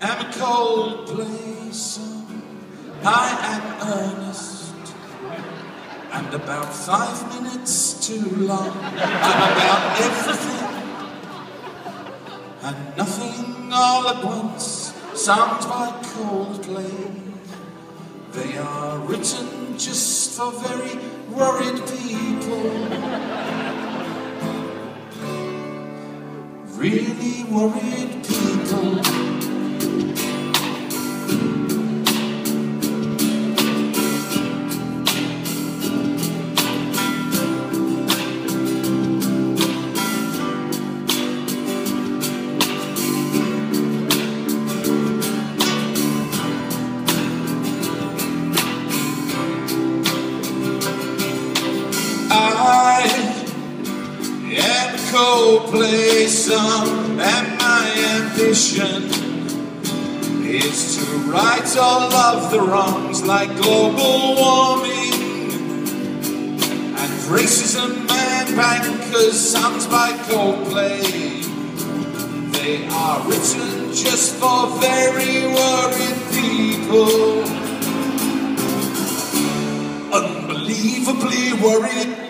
Coldplay song. I am earnest and about five minutes too long. I'm about everything and nothing all at once. Songs by Coldplay. They are written just for very worried people. Really worried people. A Coldplay song, and my ambition is to right all of the wrongs like global warming and racism and bankers. Songs by Coldplay. They are written just for very worried people. Unbelievably worried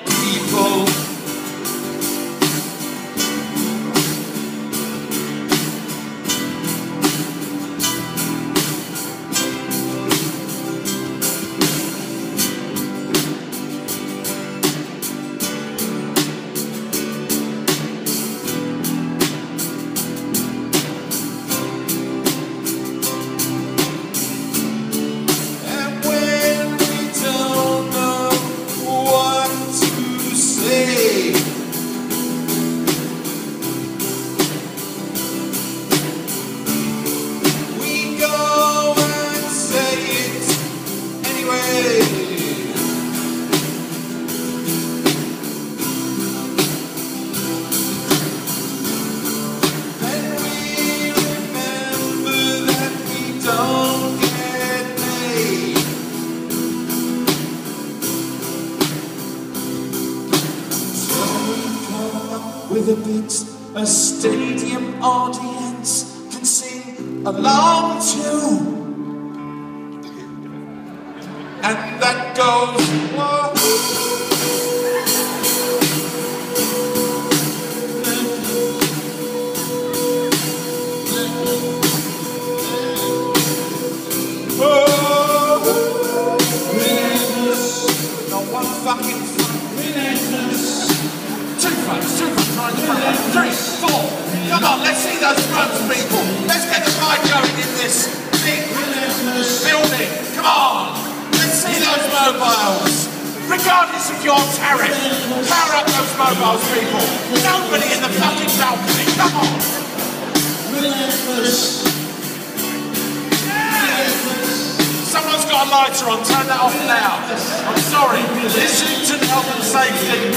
with a a stadium audience can sing along to. And that goes. "Whoa." Three, four. Come on, let's see those fronts, people. Let's get the fight going in this big building. Come on. Let's see those mobiles. Regardless of your tariff, power up those mobiles, people. Nobody in the fucking balcony. Come on. Someone's got a lighter on, turn that off now. I'm sorry. Listening to health and safety,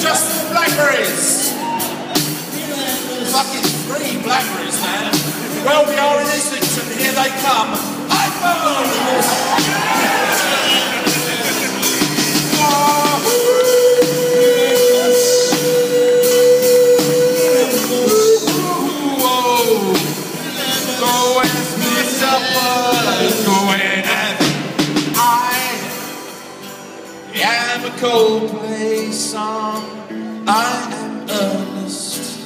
Just Blackberries. Fucking three Blackberries, man. Well, we are in Islington. Here they come. iPhone! Coldplay song. I am earnest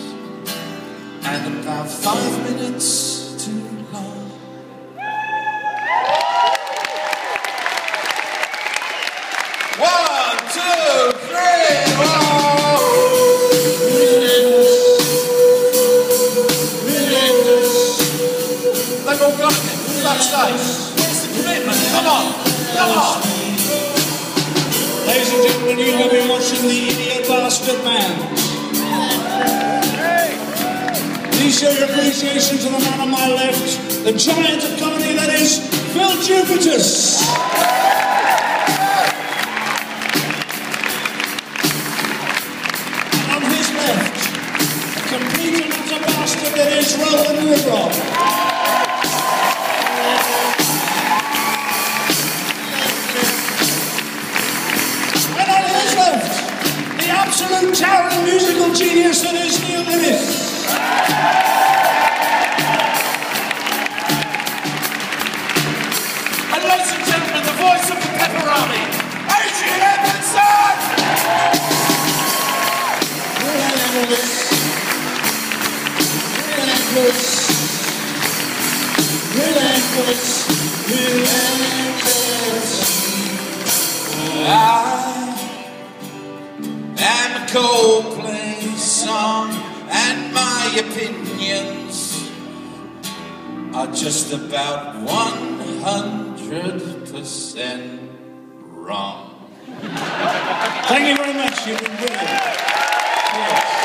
and about five minutes too long. One, two, three, commitment? Come on. Come on. Ladies and gentlemen, you have been watching the Idiot Bastard Band. Please show your appreciation to the man on my left, the giant of comedy that is Phil Jupitus. And on his left, the complete and utter bastard that is Roland Woodrow. Absolute towering musical genius that is Neil Innes. And ladies and gentlemen, the voice of the pepperoni, Adrian Edmondson! and a ah. Coldplay song and my opinions are just about 100% wrong. Thank you very much. You've been brilliant.